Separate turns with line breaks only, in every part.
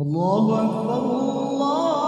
الله أكبر الله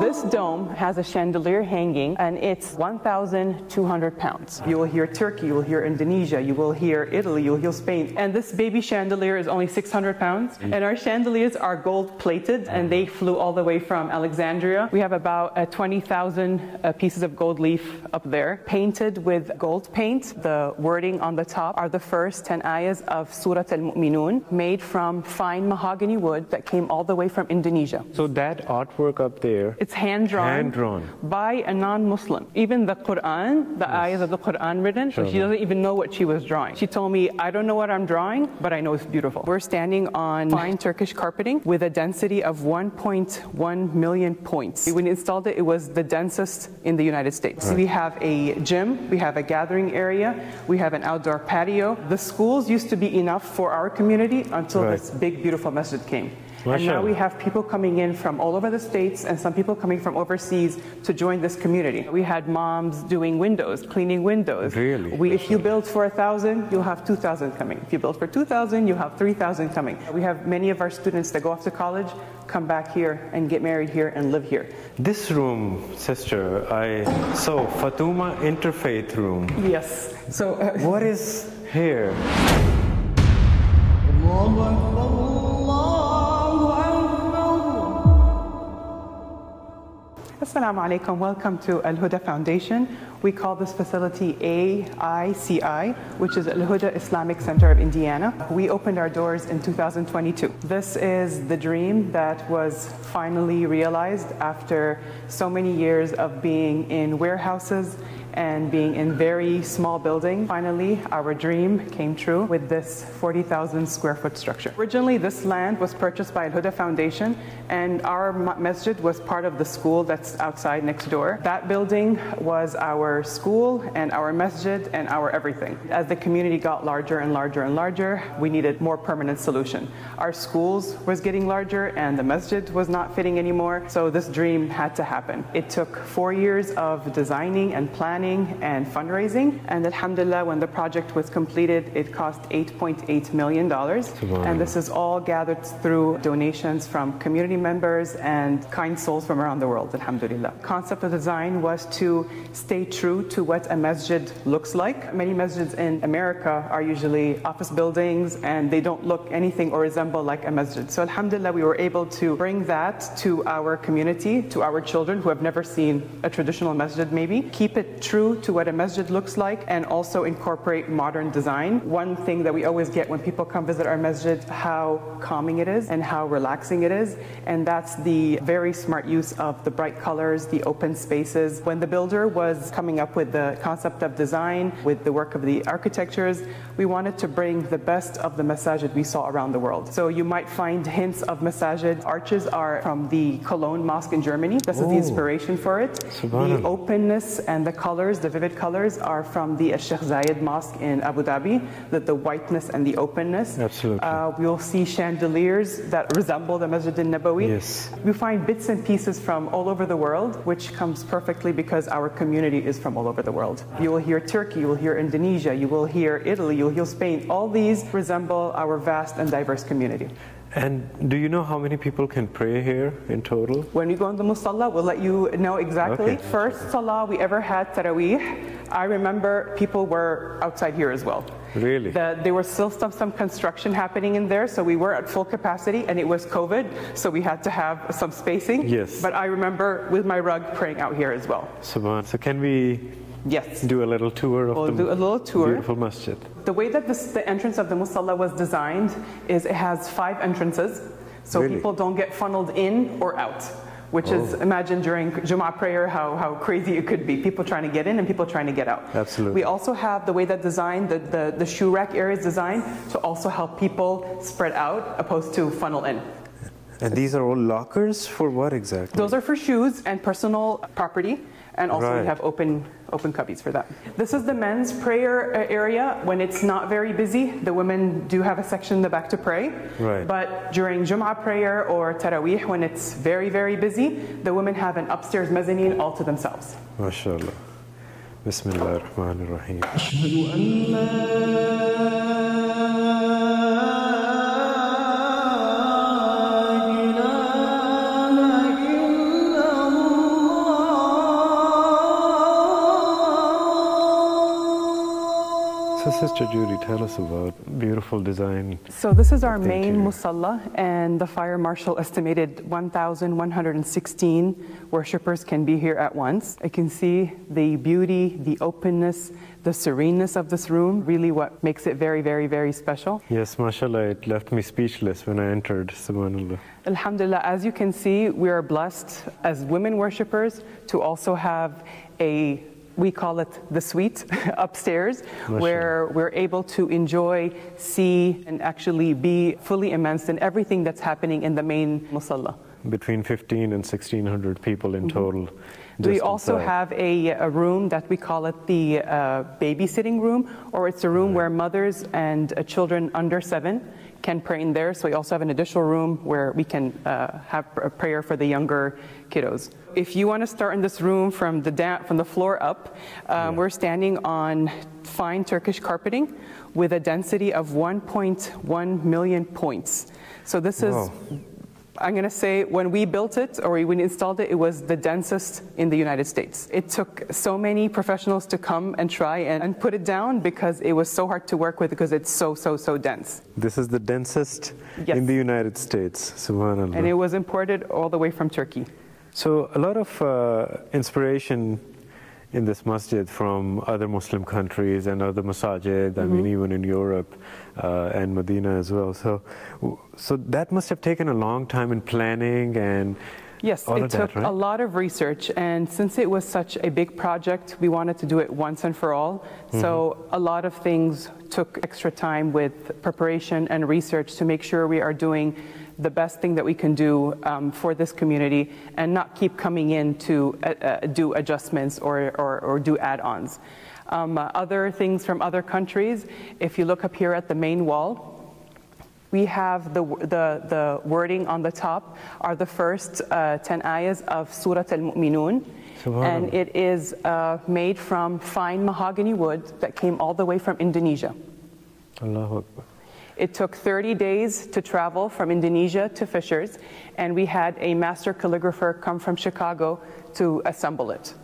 This dome has a chandelier hanging and it's 1,200 pounds. You will hear Turkey, you will hear Indonesia, you will hear Italy, you'll hear Spain. And this baby chandelier is only 600 pounds. And our chandeliers are gold plated and they flew all the way from Alexandria. We have about uh, 20,000 uh, pieces of gold leaf up there, painted with gold paint. The wording on the top are the first 10 ayahs of Surah Al Mu'minun, made from fine mahogany wood that came all the way from Indonesia.
So that artwork up there,
It's hand drawn.
Hand drawn.
By a non Muslim. Even the Quran, the ayahs of the Quran written, so she
Sure.
doesn't even know what she was drawing. She told me, I don't know what I'm drawing, but I know it's beautiful. We're standing on fine Turkish carpeting with a density of 1.1 million points. When we installed it, it was the densest in the United States. We have a gym, we have a gathering area, we have an outdoor patio. The schools used to be enough for our community until
Right.
this big, beautiful masjid came. And now we have people coming in from all over the states and some people coming from overseas to join this community. We had moms doing windows, cleaning windows.
Really?
We, if you build for a thousand, you'll have two thousand coming. If you build for two thousand, you'll have three thousand coming. We have many of our students that go off to college, come back here and get married here and live here.
this room, sister, I so Fatuma Interfaith Room.
Yes. So uh,
What is here?
Assalamu alaikum. Welcome to Al Huda Foundation. We call this facility AICI, which is Al Huda Islamic Center of Indiana. We opened our doors in 2022. This is the dream that was finally realized after so many years of being in warehouses and being in very small building. Finally, our dream came true with this 40,000 square foot structure. Originally, this land was purchased by Al Huda Foundation, and our ma- masjid was part of the school that's outside next door. That building was our school and our masjid and our everything. As the community got larger and larger and larger, we needed more permanent solution. Our schools was getting larger and the masjid was not fitting anymore, so this dream had to happen. It took four years of designing and planning and fundraising, and alhamdulillah, when the project was completed, it cost $8.8 million. And this is all gathered through donations from community members and kind souls from around the world, alhamdulillah. Concept of design was to stay true to what a masjid looks like. Many masjids in America are usually office buildings and they don't look anything or resemble like a masjid. So alhamdulillah, we were able to bring that to our community, to our children who have never seen a traditional masjid maybe, keep it true to what a masjid looks like and also incorporate modern design. One thing that we always get when people come visit our masjid, how calming it is and how relaxing it is. And that's the very smart use of the bright colors, the open spaces. When the builder was coming up with the concept of design, with the work of the architectures, we wanted to bring the best of the masajid we saw around the world. So you might find hints of masajid. Arches are from the Cologne Mosque in Germany. This is the oh. inspiration for it. The openness and the colors, the vivid colors, are from the Sheikh Zayed Mosque in Abu Dhabi. The, the whiteness and the openness.
Absolutely.
Uh, we'll see chandeliers that resemble the Masjid al-Nabawi.
Yes.
We find bits and pieces from all over the world, which comes perfectly because our community is from all over the world. You will hear Turkey, you will hear Indonesia, you will hear Italy, you will hear Spain. All these resemble our vast and diverse community.
And do you know how many people can pray here in total?
When we go in the musalla, we'll let you know exactly.
Okay.
First salah we ever had, Taraweeh, I remember people were outside here as well.
Really?
The, there was still some, some construction happening in there, so we were at full capacity, and it was COVID, so we had to have some spacing.
Yes.
But I remember with my rug praying out here as well.
Subhan. So can we
Yes.
do a little tour of
We'll
the
do a little tour.
beautiful masjid?
The way that this, the entrance of the musalla was designed is it has five entrances, so
Really?
people don't get funneled in or out. Which is,
Oh.
imagine during Jumu'ah prayer how, how crazy it could be. People trying to get in and people trying to get out.
Absolutely.
We also have the way that designed, the, the, the shoe rack area is designed to also help people spread out opposed to funnel in.
And these are all lockers for what exactly?
Those are for shoes and personal property, and also we have open open cubbies for that. This is the men's prayer uh, area. When it's not very busy, the women do have a section in the back to pray.
Right.
But during Jum'ah prayer or Taraweeh, when it's very very busy, the women have an upstairs mezzanine all to themselves.
MashaAllah. Bismillah ar-Rahman ar-Rahim.
أشهد
So, Sister Judy, tell us about beautiful design.
So this is our main musalla, and the fire marshal estimated 1,116 worshippers can be here at once. I can see the beauty, the openness, the sereneness of this room, really what makes it very, very, very special.
Yes, mashallah, it left me speechless when I entered, subhanAllah.
Alhamdulillah, as you can see, we are blessed as women worshippers to also have a we call it the suite upstairs, where we're able to enjoy, see, and actually be fully immersed in everything that's happening in the main musalla.
Between 15 and 1600 people in total.
We also
inside.
have a, a room that we call it the uh, babysitting room, or it's a room where mothers and uh, children under seven can pray in there. So we also have an additional room where we can uh, have a prayer for the younger kiddos. If you want to start in this room from the from the floor up, um, we're standing on fine Turkish carpeting with a density of 1.1 million points. So this is
Wow.
I'm going to say when we built it or when we installed it, it was the densest in the United States. It took so many professionals to come and try and, and put it down because it was so hard to work with because it's so, so, so dense.
This is the densest
Yes.
in the United States, subhanAllah.
And it was imported all the way from Turkey.
So, a lot of uh, inspiration in this masjid from other Muslim countries and other masajid, I
Mm-hmm.
mean, even in Europe uh, and Medina as well. So, so, that must have taken a long time in planning and
Yes,
all
it took
that, right?
a lot of research, and since it was such a big project, we wanted to do it once and for all.
Mm-hmm.
So a lot of things took extra time with preparation and research to make sure we are doing the best thing that we can do um, for this community and not keep coming in to uh, uh, do adjustments or, or, or do add-ons. Um, uh, other things from other countries, if you look up here at the main wall, we have the, the, the wording on the top are the first uh, 10 ayahs of Surah Al-Mu'minun. And it is uh, made from fine mahogany wood that came all the way from Indonesia.
Allahu Akbar.
It took 30 days to travel from Indonesia to Fishers, and we had a master calligrapher come from Chicago to assemble it.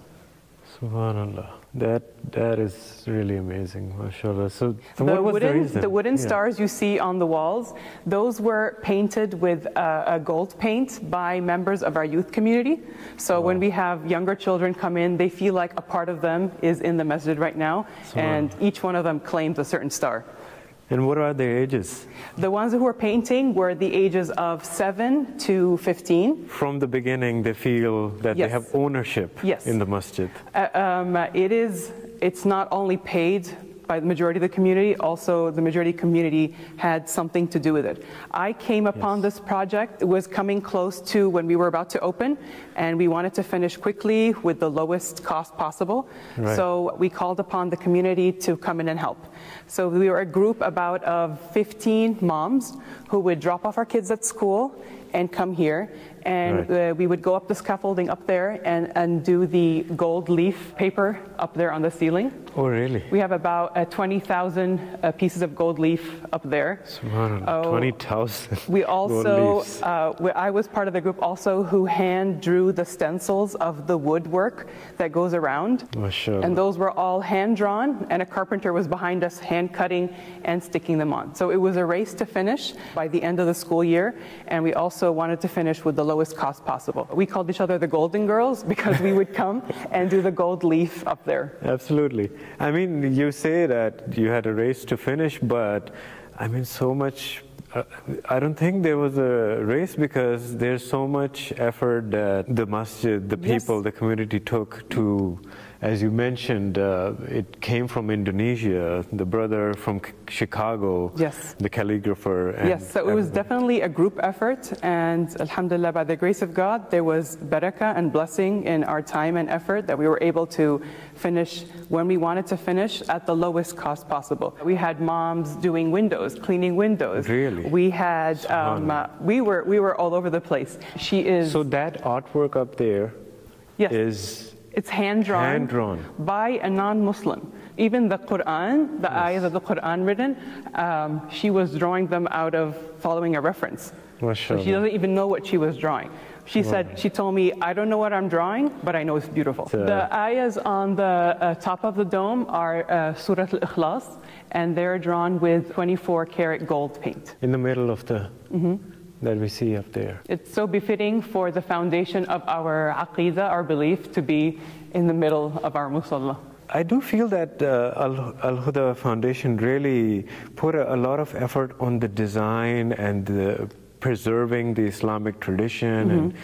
Subhanallah. That, that is really amazing, mashallah. So, so
the
what was
wooden,
the reason?
the wooden
Yeah.
stars you see on the walls, those were painted with uh, a gold paint by members of our youth community. So when we have younger children come in, they feel like a part of them is in the masjid right now, and each one of them claims a certain star.
And what are their ages?
The ones who were painting were the ages of 7 to 15.
From the beginning, they feel that they have ownership
Yes.
in the masjid.
Uh, um, it is, it's not only paid by the majority of the community, also the majority community had something to do with it. I came upon this project, it was coming close to when we were about to open, and we wanted to finish quickly with the lowest cost possible.
Right.
So we called upon the community to come in and help. So we were a group about of 15 moms who would drop off our kids at school and come here. And
Right.
uh, we would go up the scaffolding up there and, and do the gold leaf paper up there on the ceiling.
Oh, really?
We have about uh, 20,000 uh, pieces of gold leaf up there. Oh,
20,000.
We also, uh, we- I was part of the group also who hand drew the stencils of the woodwork that goes around.
Mashallah.
And those were all hand drawn, and a carpenter was behind us hand cutting and sticking them on. So it was a race to finish by the end of the school year, and we also wanted to finish with the lowest cost possible. We called each other the Golden Girls because we would come and do the gold leaf up there.
Absolutely. I mean, you say that you had a race to finish, but I mean, so much. Uh, I don't think there was a race because there's so much effort that the masjid, the
Yes.
people, the community took to, as you mentioned, uh, it came from Indonesia, the brother from K- Chicago,
Yes.
the calligrapher. And
Yes, so it was definitely a group effort, and Alhamdulillah, by the grace of God, there was barakah and blessing in our time and effort that we were able to finish when we wanted to finish at the lowest cost possible. We had moms doing windows, cleaning windows.
Really?
We had, um, uh, we were we were all over the place. She is
So that artwork up there
yes,
is
it's hand drawn,
Hand-drawn.
by a non-Muslim. Even the Quran, the ayahs of the Quran written, um, she was drawing them out of following a reference. So
She
doesn't even know what she was drawing. She said, she told me, I don't know what I'm drawing, but I know it's beautiful.
So-
the ayahs on the uh, top of the dome are uh, Surah Al-Ikhlas, and they're drawn with 24 karat gold paint.
In the middle of the
Mm-hmm.
That we see up there.
It's so befitting for the foundation of our aqidah, our belief, to be in the middle of our musalla.
I do feel that uh, Al Huda Foundation really put a, a lot of effort on the design and the preserving the Islamic tradition. And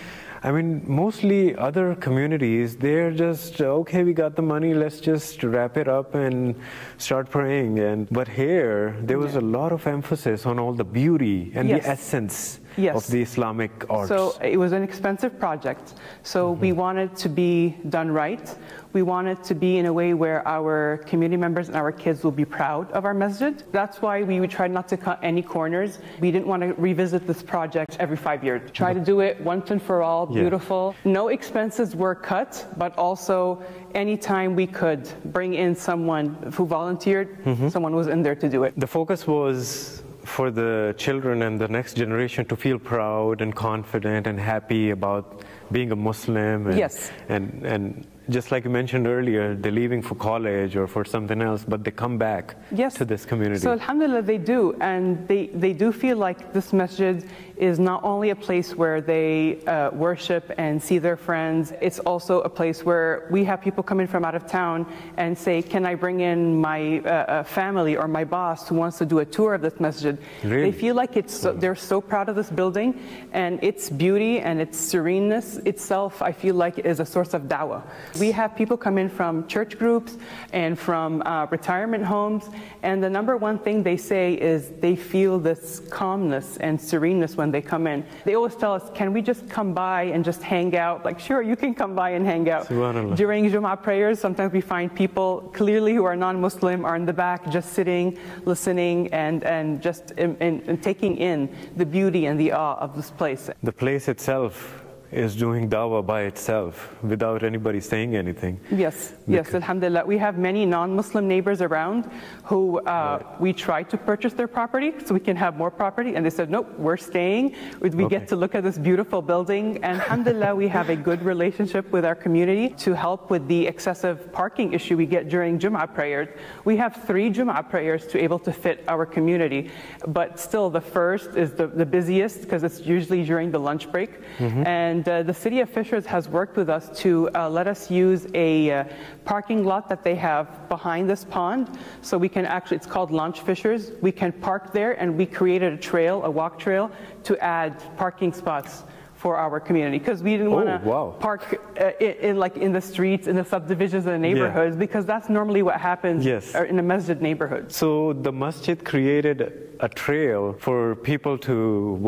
I mean, mostly other communities, they're just okay. We got the money. Let's just wrap it up and start praying. And but here, there was a lot of emphasis on all the beauty and
Yes.
the essence
Yes.
of the Islamic arts.
So it was an expensive project. So mm-hmm. we wanted to be done right. We wanted to be in a way where our community members and our kids will be proud of our masjid. That's why we tried not to cut any corners. We didn't want to revisit this project every five years. Try to do it once and for all,
Yeah.
beautiful. No expenses were cut, but also anytime we could bring in someone who volunteered, mm-hmm. someone was in there to do it.
The focus was for the children and the next generation to feel proud and confident and happy about being a Muslim. And,
Yes.
And, and just like you mentioned earlier, they're leaving for college or for something else, but they come back
yes.
to this community.
So alhamdulillah they do and they, they do feel like this masjid is not only a place where they uh, worship and see their friends, it's also a place where we have people come in from out of town and say, can I bring in my uh, uh, family or my boss who wants to do a tour of this masjid?
Really?
They feel like it's so, they're so proud of this building and its beauty and its sereneness itself, I feel like is a source of dawah. We have people come in from church groups and from uh, retirement homes, and the number one thing they say is they feel this calmness and sereneness when they come in. They always tell us, can we just come by and just hang out? Like, sure, you can come by and hang out. During Jum'ah prayers, sometimes we find people clearly who are non-Muslim are in the back just sitting, listening, and, and just in, in, in taking in the beauty and the awe of this place.
the place itself is doing dawah by itself without anybody saying anything.
Yes, yes, alhamdulillah. We have many non-Muslim neighbors around who uh, we try to purchase their property so we can have more property, and they said, nope, we're staying. We
Okay.
get to look at this beautiful building, and alhamdulillah, we have a good relationship with our community to help with the excessive parking issue we get during Jum'ah prayers. We have three Jum'ah prayers to able to fit our community, but still the first is the, the busiest because it's usually during the lunch break. And uh, the city of Fishers has worked with us to uh, let us use a uh, parking lot that they have behind this pond. So we can actually, it's called Launch Fishers. We can park there and we created a trail, a walk trail, to add parking spots for our community because we didn't want to
Oh, wow.
park uh, in, in like in the streets, in the subdivisions, in the neighborhoods because that's normally what happens
Yes.
uh, in a masjid neighborhood.
So the masjid created a trail for people to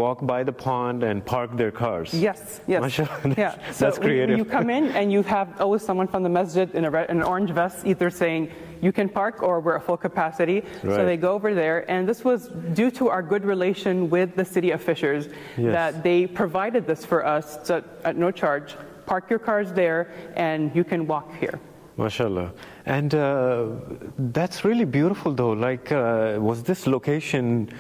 walk by the pond and park their cars.
Yes, yes.
Mashallah.
Yeah. So
That's creative.
you come in and you have always someone from the masjid in a red, an orange vest either saying you can park or we're at full capacity. So they go over there. And this was due to our good relation with the city of Fishers
Yes.
that they provided this for us to, at no charge. Park your cars there and you can walk here.
MashaAllah. And uh, that's really beautiful, though. Like, uh, was this location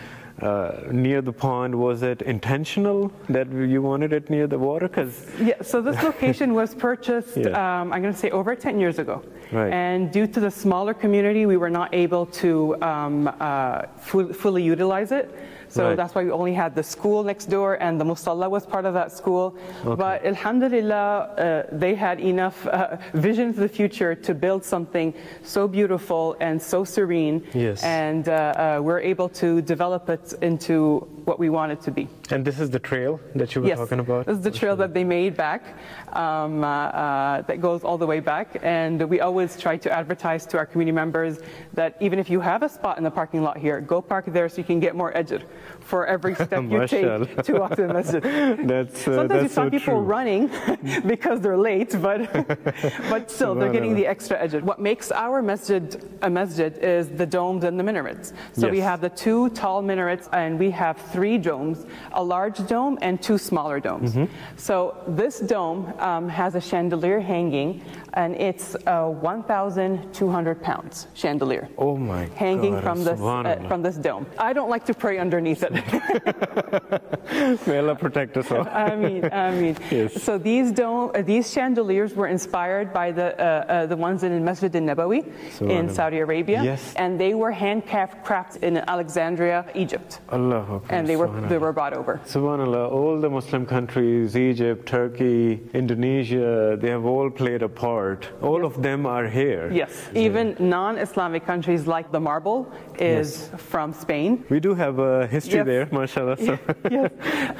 uh, near the pond? Was it intentional that you wanted it near the water? Because
Yeah, so this location was purchased,
Yeah.
um, I'm going to say, over 10 years ago.
Right.
And due to the smaller community, we were not able to um, uh, fu- fully utilize it. So
Right.
that's why we only had the school next door, and the musalla was part of that school.
Okay.
But alhamdulillah, uh, they had enough uh, vision for the future to build something so beautiful and so serene.
Yes.
And uh, uh, we're able to develop it into what we want it to be.
and this is the trail that you were
Yes,
talking about.
this is the trail that they made back, um, uh, uh, that goes all the way back. And we always try to advertise to our community members that even if you have a spot in the parking lot here, go park there so you can get more ajr for every step you take to walk to the masjid.
That's, uh,
Sometimes you
that's
saw
so
people
true.
running because they're late, but but still they're getting the extra ajr. What makes our masjid a masjid is the domes and the minarets. So we have the two tall minarets, and we have three domes, a large dome and two smaller domes.
Mm-hmm.
So this dome um, has a chandelier hanging, and it's a 1,200 pounds chandelier.
Oh my
Hanging
God,
from this uh, from this dome. I don't like to pray underneath it.
May Allah protect us all.
I mean, I mean.
Yes.
So these dome, uh, these chandeliers were inspired by the uh, uh, the ones in Masjid al-Nabawi in Saudi Arabia,
Yes.
and they were handcrafted crafted in Alexandria, Egypt,
Allah Akbar,
and they were they were brought over.
Subhanallah, all the Muslim countries, Egypt, Turkey, Indonesia, they have all played a part. All of them are here.
Yes, even non-Islamic countries like the marble is from Spain.
We do have a history
Yes.
there, mashallah. So.
yes.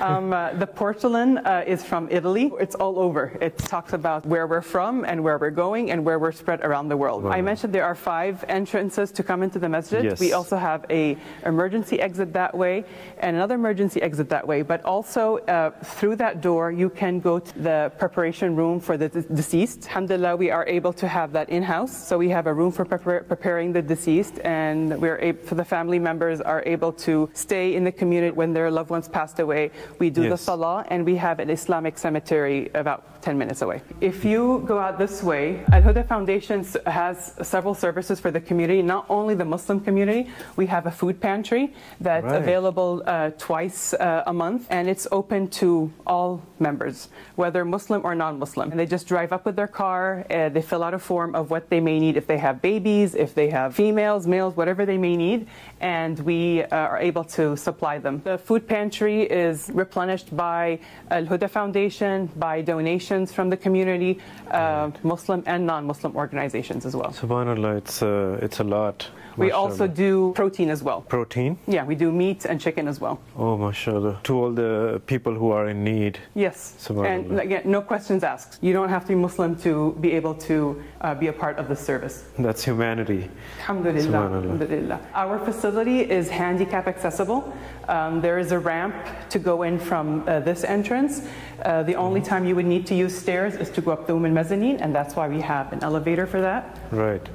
Um, uh, the porcelain uh, is from Italy. It's all over. It talks about where we're from and where we're going and where we're spread around the world. I mentioned there are five entrances to come into the masjid.
Yes.
We also have a emergency exit that way and another emergency exit that way. But also uh, through that door, you can go to the preparation room for the de- deceased. Alhamdulillah, we are able to have that in-house. So we have a room for prepar- preparing the deceased, and we're able, for the family members are able to stay in the community when their loved ones passed away. We do the salah, and we have an Islamic cemetery about 10 minutes away. If you go out this way, Al Huda Foundation has several services for the community, not only the Muslim community. We have a food pantry that's
Right.
available uh, twice uh, a month, and it's open to all members, whether Muslim or non-Muslim. And they just drive up with their car, uh, they fill out a form of what they may need if they have babies, if they have females, males, whatever they may need, and we uh, are able to supply them. The food pantry is replenished by Al Huda Foundation, by donations from the community, uh, Muslim and non-Muslim organizations as well.
Subhanallah, it's, uh, it's a lot.
We also do protein as well.
Protein?
Yeah, we do meat and chicken as well.
Oh, mashallah. To all the people who are in need.
Yes. And again, no questions asked. You don't have to be Muslim to be able to uh, be a part of the service.
That's humanity.
Alhamdulillah. Alhamdulillah. Our facility is handicap accessible. Um, there is a ramp to go in from uh, this entrance. Uh, the only time you would need to use stairs is to go up the women mezzanine, and that's why we have an elevator for that.
Right.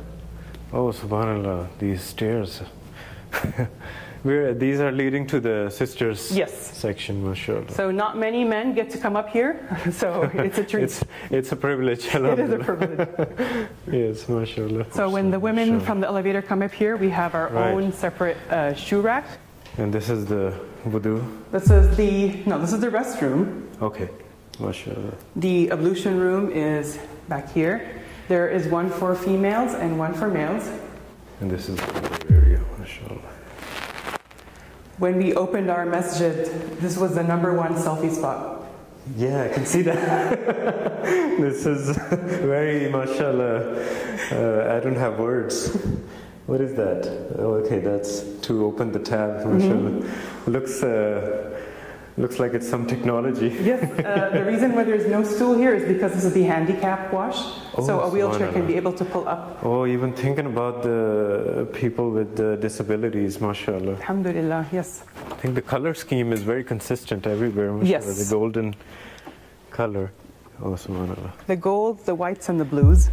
Oh, subhanallah, these stairs. These are leading to the sisters
Yes.
section, mashallah.
So not many men get to come up here, so it's a treat.
It's, it's a privilege.
it is a privilege.
Yes, mashallah.
So when the women
Mashallah.
from the elevator come up here, we have our
Right.
own separate uh, shoe rack.
And this is the wudu.
This is the no, this is the restroom.
Okay, mashallah.
The ablution room is back here. There is one for females and one for males.
And this is the area, mashallah.
When we opened our masjid, this was the number one selfie spot.
Yeah, I can see that. this is very, mashallah. Uh, I don't have words. What is that? Oh, okay, that's to open the tab, mashallah. Looks, uh, looks like it's some technology.
Yes, uh, the reason why there's no stool here is because this is the handicap wash. so
Oh,
a wheelchair can be able to pull up.
Oh, even thinking about the people with the disabilities, mashallah.
Alhamdulillah, yes.
I think the color scheme is very consistent everywhere, mashallah.
Yes.
The golden color. Oh, subhanallah.
The gold, the whites, and the blues.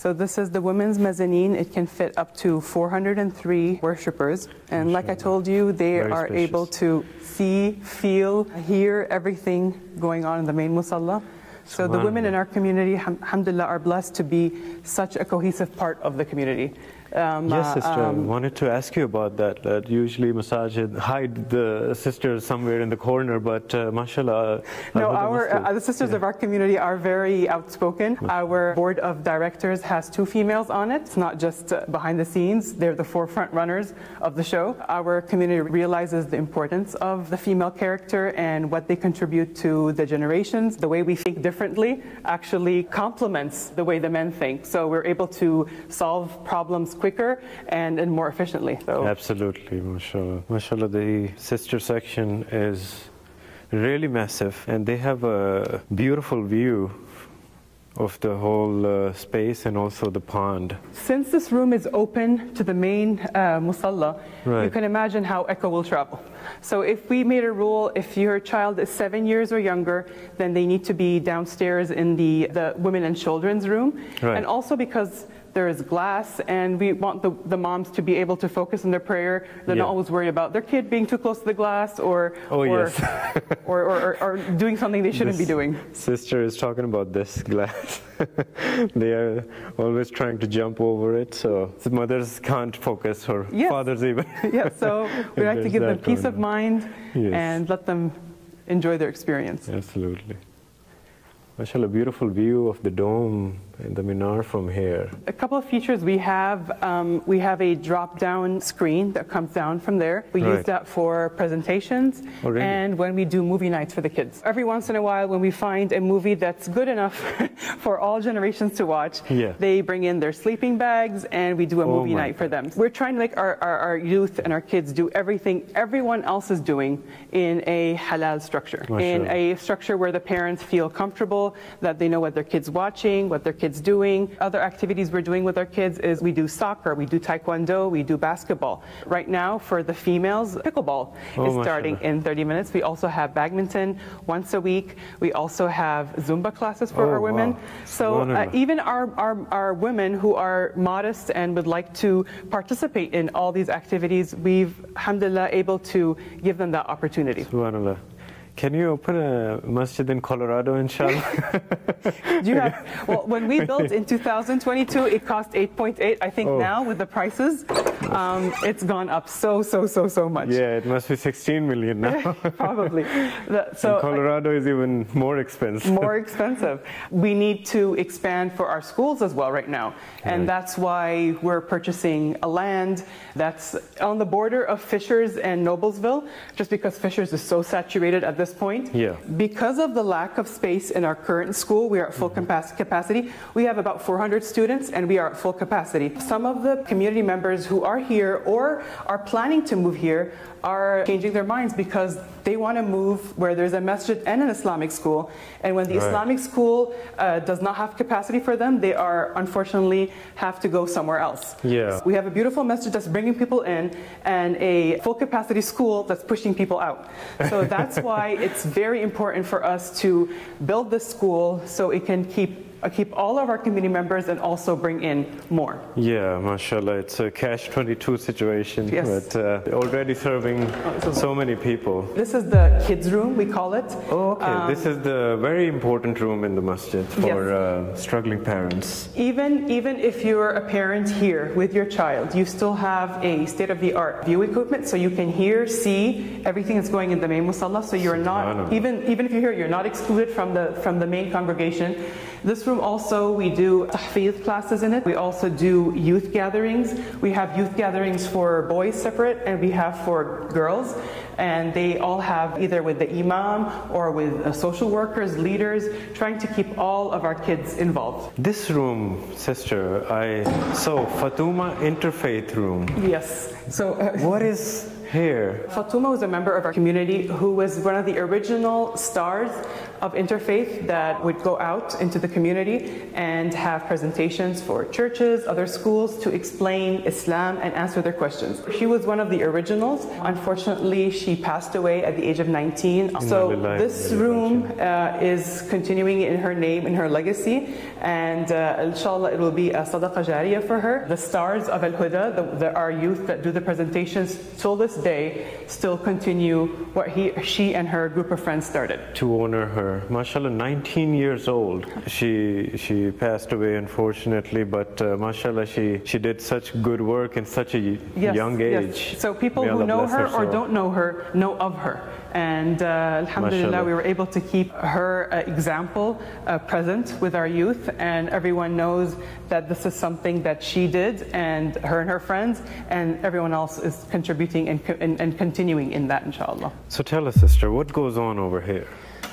So this is the women's mezzanine. It can fit up to 403 worshippers. And like I told you, they
Very
are
spacious.
able to see, feel, hear everything going on in the main musalla. So the women in our community, ham- alhamdulillah, are blessed to be such a cohesive part of the community. Um,
Yes,
uh,
sister. I
um,
wanted to ask you about that. That usually masajid hide the sisters somewhere in the corner, but uh, mashallah.
No, our uh, the sisters of our community are very outspoken. Our board of directors has two females on it. It's not just uh, behind the scenes; they're the forefront runners of the show. Our community realizes the importance of the female character and what they contribute to the generations. The way we think differently actually complements the way the men think. So we're able to solve problems quicker and, and more efficiently. So.
Absolutely, mashallah. Mashallah, the sister section is really massive, and they have a beautiful view of the whole uh, space and also the pond.
Since this room is open to the main uh, musalla, you can imagine how echo will travel. So if we made a rule, if your child is seven years or younger, then they need to be downstairs in the, the women and children's room.
Right.
And also because there is glass, and we want the, the moms to be able to focus on their prayer. They're
Yeah.
not always worried about their kid being too close to the glass or,
Oh,
or,
yes.
or, or, or, doing something they shouldn't be doing.
Sister is talking about this glass. they are always trying to jump over it, so the mothers can't focus, or
Yes.
fathers even.
Yeah, so we like to give them peace of mind
Yes.
and let them enjoy their experience.
Absolutely. Mashallah, beautiful view of the dome and the minar from here.
A couple of features we have. Um, we have a drop-down screen that comes down from there. We use that for presentations
Oh, really?
and when we do movie nights for the kids. Every once in a while, when we find a movie that's good enough for all generations to watch,
Yeah.
they bring in their sleeping bags and we do a
Oh,
movie night for them. We're trying to make our, our, our youth and our kids do everything everyone else is doing in a halal structure, in a structure where the parents feel comfortable, that they know what their kids watching, what their kids doing. Other activities we're doing with our kids is we do soccer, we do taekwondo, we do basketball. Right now, for the females, pickleball
Oh,
is starting
mashallah.
in 30 minutes. We also have badminton once a week. We also have Zumba classes for
Oh,
our women.
wow.
So uh, even our, our, our women who are modest and would like to participate in all these activities, we've, alhamdulillah, able to give them that opportunity.
Subhanallah. Can you open a masjid in Colorado, inshallah?
Do you have, well, when we built in 2022, it cost 8.8. I think
Oh.
now with the prices, um, it's gone up so, so, so, so much.
yeah, it must be 16 million now.
Probably. The- so
and Colorado is even more expensive.
more expensive. We need to expand for our schools as well right now. And
Right.
that's why we're purchasing a land that's on the border of Fishers and Noblesville, just because Fishers is so saturated at this point.
Yeah.
Because of the lack of space in our current school, we are at full mm-hmm. capac- capacity. We have about 400 students and we are at full capacity. Some of the community members who are here or are planning to move here are changing their minds because they want to move where there's a masjid and an Islamic school. And when the
Right.
Islamic school uh, does not have capacity for them, they are unfortunately have to go somewhere else.
Yeah.
We have a beautiful masjid that's bringing people in and a full capacity school that's pushing people out. So that's why it's very important for us to build this school so it can keep keep all of our community members and also bring in more.
Yeah, mashallah, it's a catch 22 situation,
Yes.
but uh, already serving so many people.
This is the kids room, we call it.
Oh, okay. this is the very important room in the masjid for
Yes.
uh, struggling parents.
Even, even if you're a parent here with your child, you still have a state-of-the-art view equipment so you can hear, see everything that's going in the main musalla. So you're not, even, even if you're here, you're not excluded from the, from the main congregation. This room also, we do tahfiz classes in it. We also do youth gatherings. We have youth gatherings for boys separate and we have for girls. And they all have either with the imam or with uh, social workers, leaders, trying to keep all of our kids involved.
This room, sister, I saw Fatuma Interfaith Room.
Yes. So uh,
What is here?
Fatuma was a member of our community who was one of the original stars of interfaith that would go out into the community and have presentations for churches, other schools to explain Islam and answer their questions. She was one of the originals. Unfortunately, she passed away at the age of 19. So this room uh, is continuing in her name, in her legacy, and uh, inshallah it will be a sadaqah jariyah for her. The stars of Al Huda, the, the, our youth that do the presentations till this day, still continue what he, she and her group of friends started.
To honor her. Mashallah, 19 years old. She she passed away unfortunately, but uh, mashallah, she, she did such good work in such a
Yes,
young
yes.
age.
So people
May
who
Allah
know
bless
her or don't know her know of her. And uh, alhamdulillah, we were able to keep her uh, example uh, present with our youth, and everyone knows that this is something that she did, and her and her friends, and everyone else is contributing and, co- and, and continuing in that, inshallah.
So tell us, sister, what goes on over here?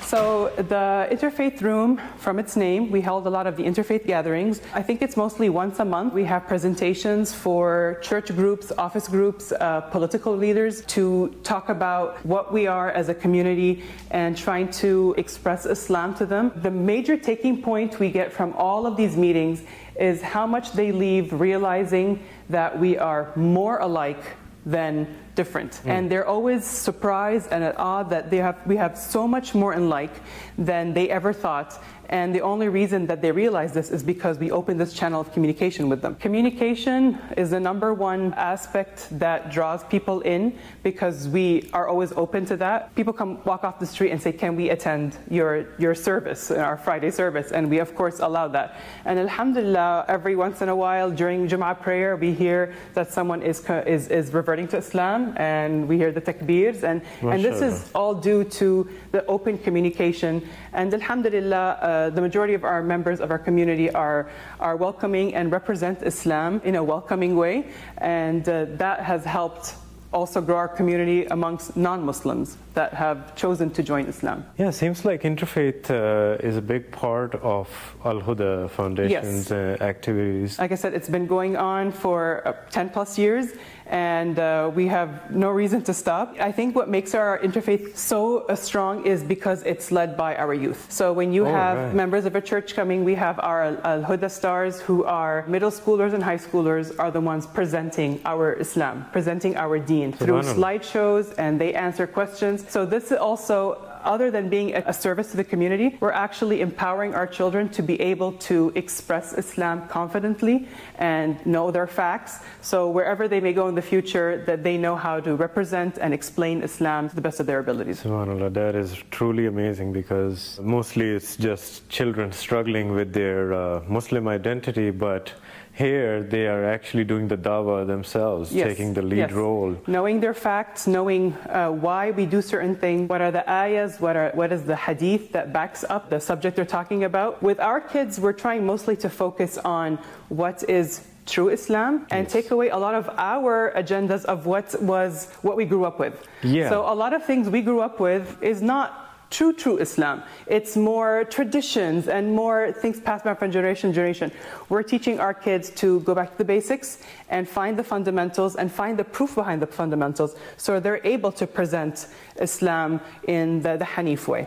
So the interfaith room, from its name, we held a lot of the interfaith gatherings. I think it's mostly once a month. We have presentations for church groups, office groups, uh, political leaders to talk about what we are as a community and trying to express Islam to them. The major taking point we get from all of these meetings is how much they leave realizing that we are more alike than different. Hmm. And they're always surprised and at awe that they have, we have so much more in like than they ever thought. And the only reason that they realize this is because we open this channel of communication with them. Communication is the number one aspect that draws people in because we are always open to that. People come walk off the street and say, Can we attend your, your service, our Friday service? And we, of course, allow that. And Alhamdulillah, every once in a while during Jum'ah prayer, we hear that someone is, is, is reverting to Islam and we hear the takbirs. And, and this is all due to the open communication. And Alhamdulillah, uh, the majority of our members of our community are, are welcoming and represent Islam in a welcoming way. And uh, that has helped also grow our community amongst non Muslims that have chosen to join Islam.
Yeah, seems like interfaith uh, is a big part of Al Huda Foundation's uh, activities.
Like I said, it's been going on for uh, 10 plus years, and uh, we have no reason to stop. I think what makes our interfaith so uh, strong is because it's led by our youth. So when you
Oh,
have
right.
members of a church coming, we have our Al Huda stars who are middle schoolers and high schoolers are the ones presenting our Islam, presenting our deen through slideshows, and they answer questions. So this is also other than being a service to the community, we're actually empowering our children to be able to express Islam confidently and know their facts. So wherever they may go in the future, that they know how to represent and explain Islam to the best of their abilities.
Subhanallah, that is truly amazing because mostly it's just children struggling with their uh, Muslim identity, but here they are actually doing the dawah themselves,
Yes,
taking the lead
yes.
role.
Knowing their facts, knowing uh, why we do certain things, what are the ayahs, what, are, what is the hadith that backs up the subject they're talking about. With our kids, we're trying mostly to focus on what is true Islam and take away a lot of our agendas of what was what we grew up with.
Yeah.
So a lot of things we grew up with is not true, true Islam. It's more traditions and more things passed down from generation to generation. We're teaching our kids to go back to the basics and find the fundamentals and find the proof behind the fundamentals so they're able to present Islam in the, the Hanif way.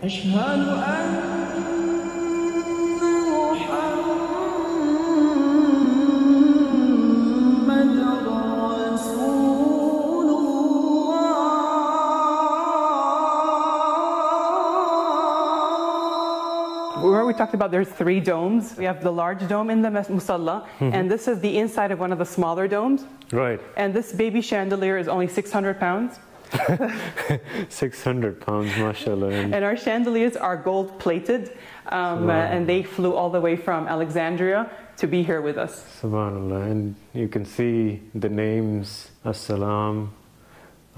About there's three domes. We have the large dome in the musalla, and this is the inside of one of the smaller domes.
Right,
And this baby chandelier is only 600 pounds.
600 pounds, mashallah. And
our chandeliers are gold plated, um, and they flew all the way from Alexandria to be here with us.
Subhanallah, and you can see the names As-Salam,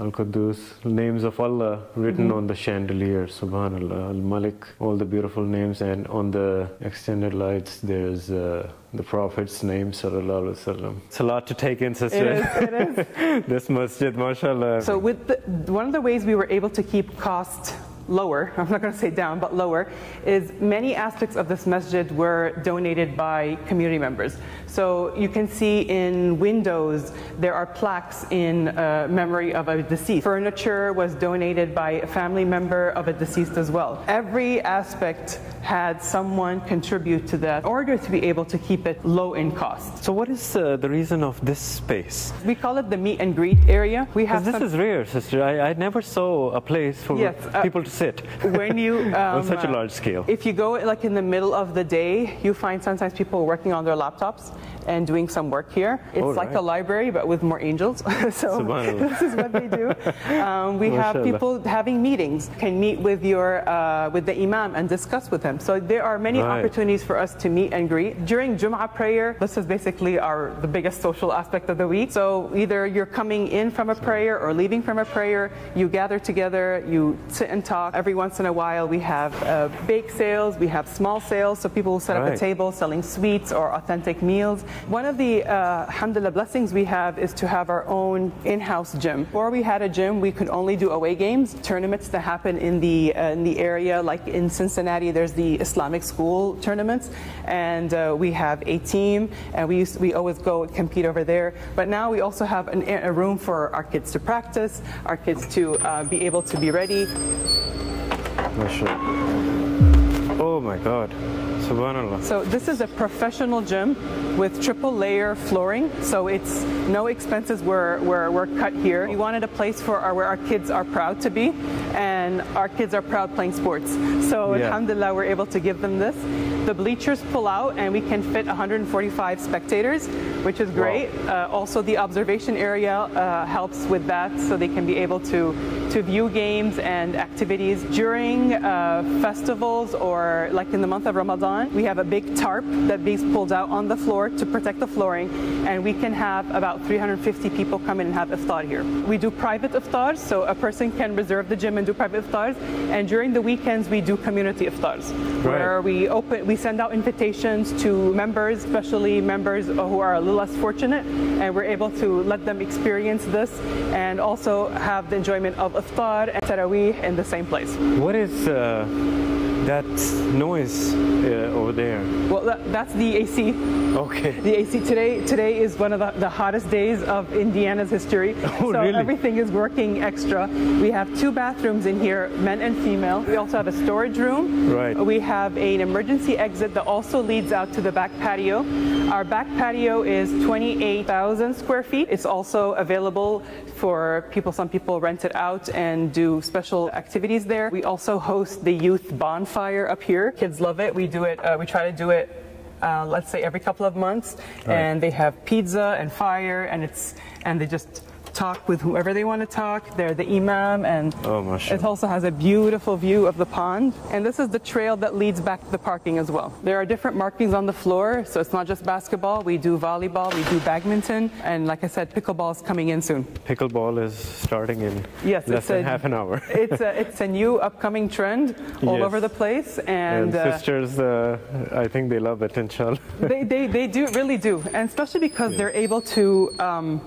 Al-Quddus, names of Allah written
Mm-hmm.
on the chandelier, Subhanallah, Al-Malik, all the beautiful names, and on the extended lights there's uh, the Prophet's name, Sallallahu Alaihi Wasallam. It's a lot to take in, sister.
is, it is.
this masjid, mashallah.
So, with the, one of the ways we were able to keep cost lower, I'm not going to say down, but lower, is many aspects of this masjid were donated by community members. So, you can see in windows there are plaques in uh, memory of a deceased. Furniture was donated by a family member of a deceased as well. Every aspect had someone contribute to that in order to be able to keep it low in cost.
so what is uh, the reason of this space?
We call it the meet and greet area. We have
this is rare, sister. I, I never saw a place for
Yes, uh,
people to sit
when you um,
on such a
uh,
large scale.
If you go like in the middle of the day, you find sometimes people working on their laptops and doing some work here. It's
Oh,
like
right.
a library but with more angels. so this is what they do. Um, we have people having meetings, can meet with your uh, with the imam and discuss with him. So there are many
Right.
opportunities for us to meet and greet during Jum'ah prayer. This is basically our the biggest social aspect of the week. So either you're coming in from a prayer or leaving from a prayer, you gather together, you sit and talk. Every once in a while, we have uh, bake sales, we have small sales, so people will set up a table selling sweets or authentic meals. One of the uh, alhamdulillah blessings we have is to have our own in-house gym. Before we had a gym, we could only do away games, tournaments that happen in the uh, in the area. Like in Cincinnati, there's the Islamic school tournaments, and uh, we have a team, and we used, we always go and compete over there. But now we also have an, a room for our kids to practice, our kids to uh, be able to be ready.
Mashallah. Oh my God. Subhanallah.
So this is a professional gym with triple layer flooring. So it's no expenses were, were, were cut here. We wanted a place for our, where our kids are proud to be and our kids are proud playing sports. So
Yeah.
alhamdulillah, we're able to give them this. The bleachers pull out and we can fit 145 spectators, which is great. Uh, also the observation area uh, helps with that so they can be able to, to view games and activities. During uh, festivals or like in the month of Ramadan, we have a big tarp that being pulled out on the floor to protect the flooring and we can have about 350 people come in and have iftar here. We do private iftars, so a person can reserve the gym and do private iftars. And during the weekends, we do community iftars, where we open, we send out invitations to members, especially members who are a little less fortunate, and we're able to let them experience this and also have the enjoyment of iftar and tarawih in the same place.
What is uh, that noise uh, over there?
Well, that, that's the AC.
Okay.
The AC today today is one of the, the hottest days of Indiana's history.
Oh,
so
really?
everything is working extra. We have two bathrooms in here, men and female. We also have a storage room.
Right.
We have an emergency exit that also leads out to the back patio. Our back patio is 28,000 square feet. It's also available for people. Some people rent it out and do special activities there. We also host the youth bonfire up here. Kids love it. We do it. Uh, we try to do it uh, let's say every couple of months, and they have pizza and fire, and it's and they just talk with whoever they want to talk. They're the imam, and
Oh,
it also has a beautiful view of the pond. And this is the trail that leads back to the parking as well. There are different markings on the floor, so it's not just basketball. We do volleyball, we do badminton, and like I said, pickleball is coming in soon.
Pickleball is starting in
Yes,
less than
a-
half an hour.
It's a, it's a new upcoming trend all
Yes.
over the place,
And
and. uh,
sisters, uh, I think they love it, inshallah.
they, they, they do really do, and especially because they're able to um,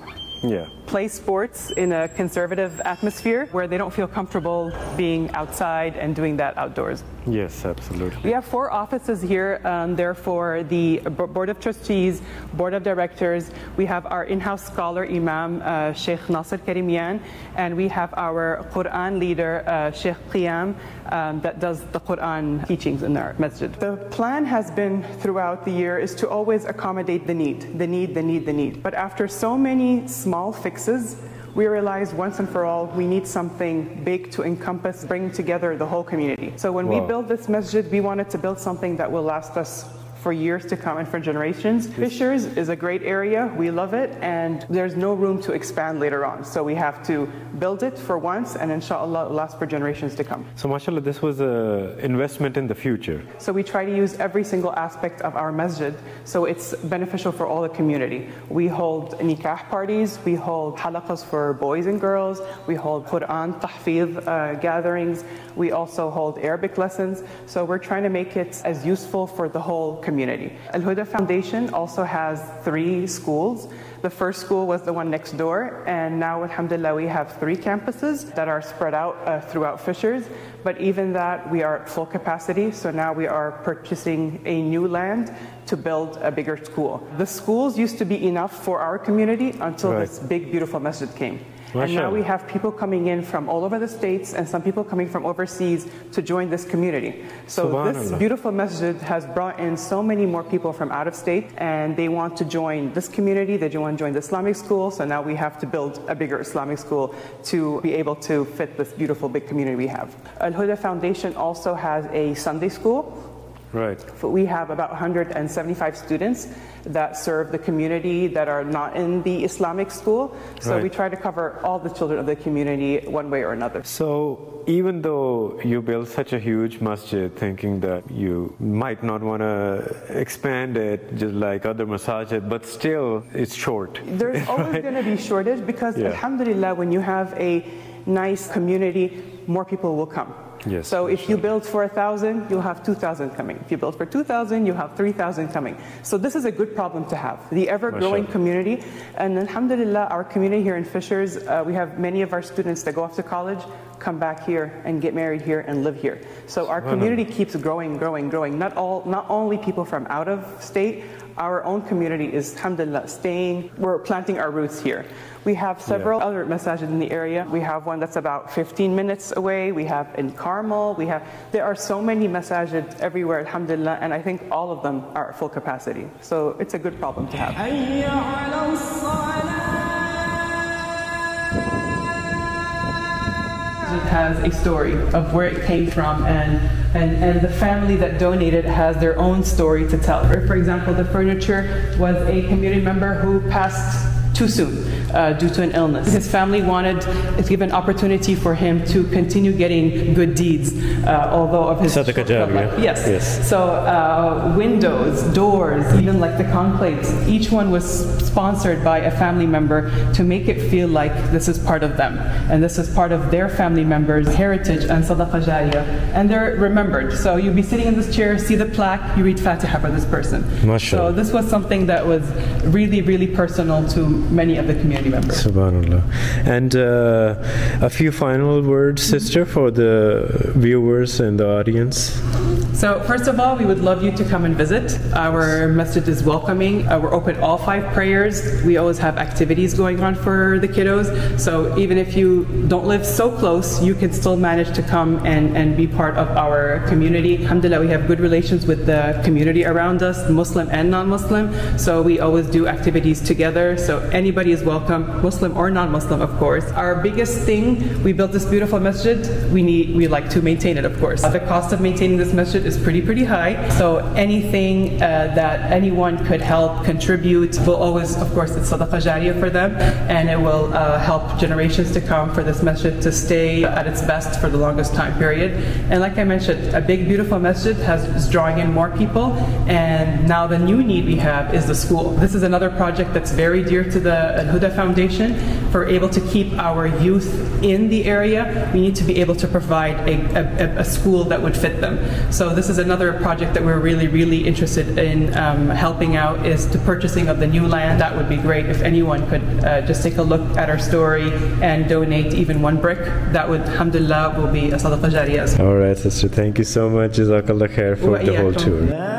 yeah.
play sports in a conservative atmosphere where they don't feel comfortable being outside and doing that outdoors.
Yes, absolutely.
We have four offices here. Um, they're for the Board of Trustees, Board of Directors. We have our in-house scholar, Imam uh, Sheikh Nasser Karimian, and we have our Quran leader, uh, Sheikh Qiyam, um, that does the Quran teachings in our masjid. The plan has been throughout the year is to always accommodate the need, the need, the need, the need. But after so many small fixes, we realized once and for all we need something big to encompass, bring together the whole community. So when we
Wow.
built this masjid, we wanted to build something that will last us for years to come and for generations. Fishers is a great area. We love it, and there's no room to expand later on. So we have to build it for once, and inshallah, last for generations to come.
So, mashallah, this was an investment in the future.
So we try to use every single aspect of our masjid so it's beneficial for all the community. We hold nikah parties, we hold halaqas for boys and girls, we hold Quran tahfiz uh, gatherings, we also hold Arabic lessons. So we're trying to make it as useful for the whole community. Al Huda Foundation also has three schools. The first school was the one next door, and now, alhamdulillah, we have three campuses that are spread out uh, throughout Fishers. But even that, we are at full capacity, so now we are purchasing a new land to build a bigger school. The schools used to be enough for our community until
Right.
this big, beautiful masjid came. And now we have people coming in from all over the states and some people coming from overseas to join this community. So this beautiful masjid has brought in so many more people from out of state and they want to join this community, they want to join the Islamic school, so now we have to build a bigger Islamic school to be able to fit this beautiful big community we have. Al Huda Foundation also has a Sunday school
Right.
we have about 175 students that serve the community that are not in the Islamic school. So we try to cover all the children of the community one way or another.
So, even though you built such a huge masjid thinking that you might not want to expand it just like other masajid, but still it's short.
There's always going to be shortage because,
Yeah.
alhamdulillah, when you have a nice community, more people will come.
Yes,
So if you build for a thousand, you'll have two thousand coming. If you build for two thousand, you'll have three thousand coming. So this is a good problem to have. The ever-growing
Mashallah.
community, and alhamdulillah, our community here in Fishers, uh, we have many of our students that go off to college, come back here and get married here and live here. So our community keeps growing, growing, growing. Not all, not only people from out of state, our own community is, alhamdulillah, staying, we're planting our roots here. We have several yeah. other masjids in the area. We have one that's about 15 minutes away. We have in Carmel. We have there are so many masjids everywhere, alhamdulillah, and I think all of them are at full capacity. So it's a good problem to have. It has a story of where it came from and, and, and the family that donated has their own story to tell. For example, the furniture was a community member who passed too soon uh, due to an illness. His family wanted to give an opportunity for him to continue getting good deeds, uh, although of his
Sadaqah
short
jariyah.
life. Yes.
Yes.
So uh, windows, doors, even like the conclaves, each one was sponsored by a family member to make it feel like this is part of them and this is part of their family members' heritage and sadaqah jariyah, and they're remembered. So you'd be sitting in this chair, see the plaque, you read Fatiha for this person.
Mashallah.
So this was something that was really, really personal to many of the community members.
Subhanallah. And uh, a few final words, sister, for the viewers and the audience.
So, first of all, we would love you to come and visit. Our masjid is welcoming. Uh, we're open all five prayers. We always have activities going on for the kiddos. So, even if you don't live so close, you can still manage to come and, and be part of our community. Alhamdulillah, we have good relations with the community around us, Muslim and non Muslim. So, we always do activities together. So, anybody is welcome, Muslim or non Muslim, of course. Our biggest thing, we built this beautiful masjid. We need, we like to maintain it, of course. The cost of maintaining this masjid is pretty, pretty high. So anything uh, that anyone could help contribute will always, of course, it's sadaqah jariyah for them, and it will uh, help generations to come for this masjid to stay at its best for the longest time period. And like I mentioned, a big, beautiful masjid has, is drawing in more people, and now the new need we have is the school. This is another project that's very dear to the Al Huda Foundation. For able to keep our youth in the area, we need to be able to provide a, a, a school that would fit them. So this is another project that we're really, really interested in um, helping out is the purchasing of the new land. That would be great if anyone could uh, just take a look at our story and donate even one brick. That would, alhamdulillah, will be a sadaqah jariyah.
All right, sister. Thank you so much. Jazakallah khair for the whole tour.